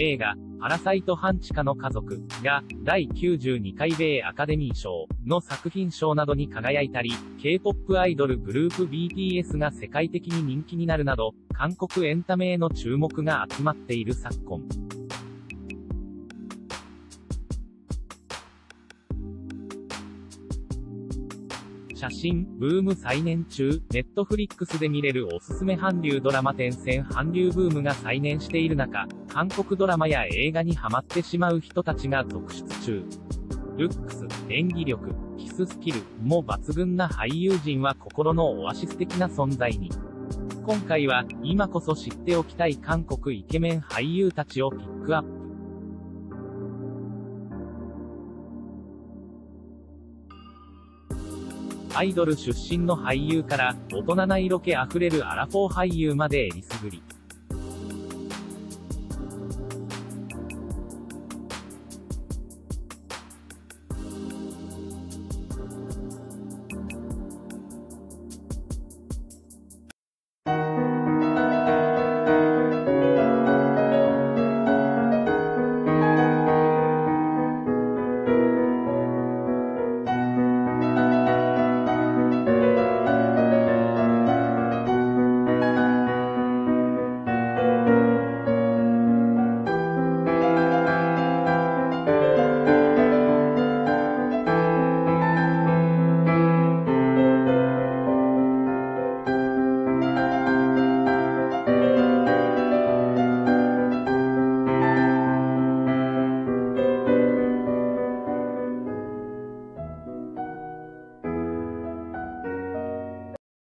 映画パラサイト半地下の家族が、第92回米アカデミー賞の作品賞などに輝いたり、K-POP アイドルグループ BTS が世界的に人気になるなど、韓国エンタメへの注目が集まっている昨今。写真、ブーム再燃中、ネットフリックスで見れるおすすめ韓流ドラマ転戦韓流ブームが再燃している中、韓国ドラマや映画にハマってしまう人たちが続出中。ルックス、演技力、キススキルも抜群な俳優陣は心のオアシス的な存在に。今回は、今こそ知っておきたい韓国イケメン俳優たちをピックアップ。アイドル出身の俳優から、大人な色気あふれるアラフォー俳優までえりすぐり。